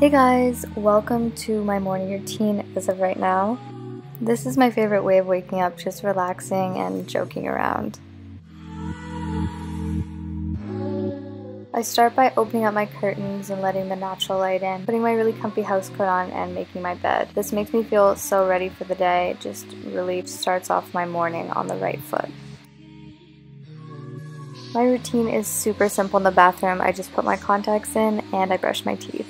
Hey guys, welcome to my morning routine as of right now. This is my favorite way of waking up, just relaxing and joking around. I start by opening up my curtains and letting the natural light in, putting my really comfy house coat on and making my bed. This makes me feel so ready for the day, just really starts off my morning on the right foot. My routine is super simple in the bathroom. I just put my contacts in and I brush my teeth.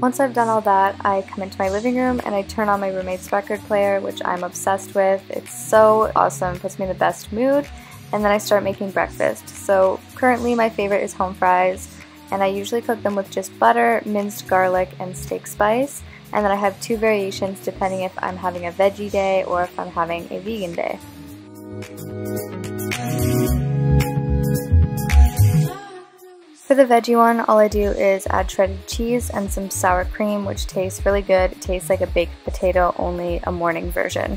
Once I've done all that, I come into my living room and I turn on my roommate's record player, which I'm obsessed with. It's so awesome, puts me in the best mood, and then I start making breakfast. So currently my favorite is home fries, and I usually cook them with just butter, minced garlic, and steak spice. And then I have two variations depending if I'm having a veggie day or if I'm having a vegan day. For the veggie one, all I do is add shredded cheese and some sour cream, which tastes really good. It tastes like a baked potato, only a morning version.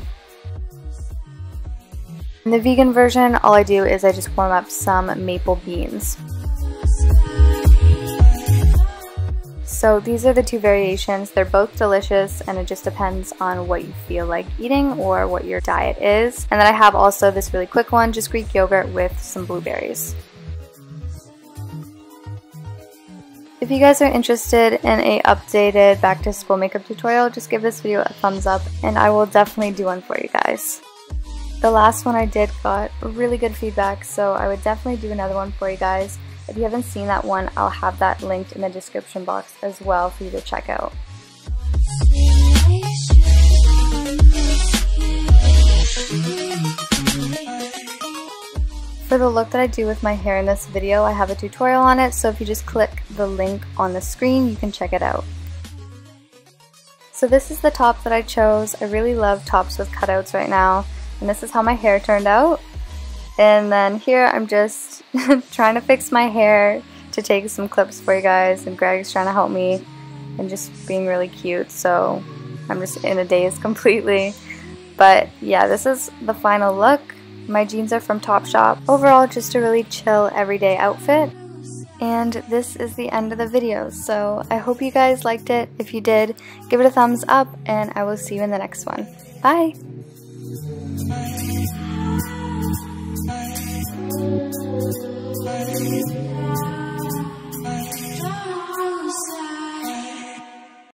In the vegan version, all I do is I just warm up some maple beans. So these are the two variations. They're both delicious and it just depends on what you feel like eating or what your diet is. And then I have also this really quick one, just Greek yogurt with some blueberries. If you guys are interested in a updated back to school makeup tutorial, just give this video a thumbs up and I will definitely do one for you guys. The last one I did got really good feedback, so I would definitely do another one for you guys. If you haven't seen that one, I'll have that linked in the description box as well for you to check out. For the look that I do with my hair in this video, I have a tutorial on it, so if you just click the link on the screen, you can check it out. So this is the top that I chose. I really love tops with cutouts right now, and this is how my hair turned out. And then here I'm just trying to fix my hair to take some clips for you guys, and Greg's trying to help me and just being really cute, so I'm just in a daze completely. But yeah, this is the final look. My jeans are from Topshop. Overall, just a really chill everyday outfit. And this is the end of the video, so I hope you guys liked it. If you did, give it a thumbs up, and I will see you in the next one. Bye!